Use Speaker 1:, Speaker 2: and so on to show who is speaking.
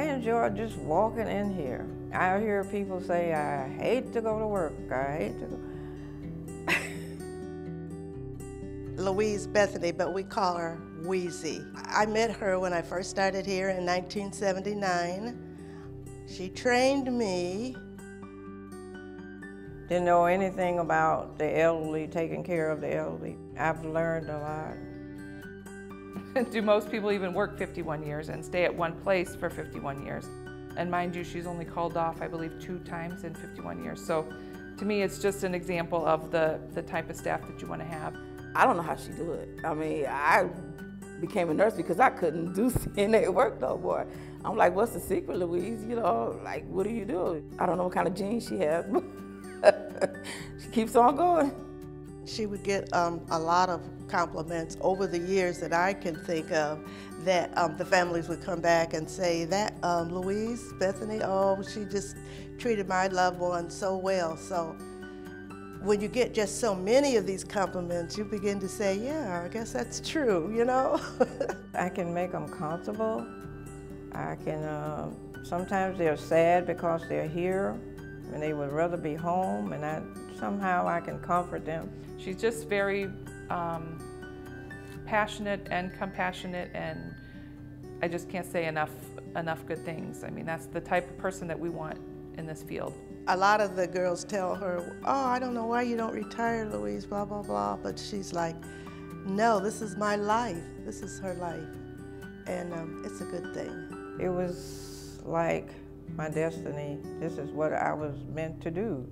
Speaker 1: I enjoy just walking in here. I hear people say, I hate to go to work. I hate to go.
Speaker 2: Louise Bethany, but we call her Wheezy. I met her when I first started here in 1979. She trained me.
Speaker 1: Didn't know anything about the elderly, taking care of the elderly. I've learned a
Speaker 3: lot. Do most people even work 51 years and stay at one place for 51 years? And mind you, she's only called off, I believe, two times in 51 years. So to me, it's just an example of the, the type of staff that you want to have.
Speaker 4: I don't know how she do it. I mean, I became a nurse because I couldn't do CNA work no more. I'm like, what's the secret, Louise? You know, like, what do you do? I don't know what kind of genes she has. but she keeps on going.
Speaker 2: She would get um, a lot of compliments over the years that I can think of that um, the families would come back and say that um, Louise, Bethany, oh, she just treated my loved one so well. So when you get just so many of these compliments, you begin to say, yeah, I guess that's true, you know?
Speaker 1: I can make them comfortable I can, uh, sometimes they're sad because they're here and they would rather be home and I, somehow I can comfort them.
Speaker 3: She's just very um, passionate and compassionate and I just can't say enough, enough good things. I mean, that's the type of person that we want in this field.
Speaker 2: A lot of the girls tell her, oh, I don't know why you don't retire, Louise, blah, blah, blah. But she's like, no, this is my life. This is her life. And um, it's a good thing.
Speaker 1: It was like my destiny. This is what I was meant to do.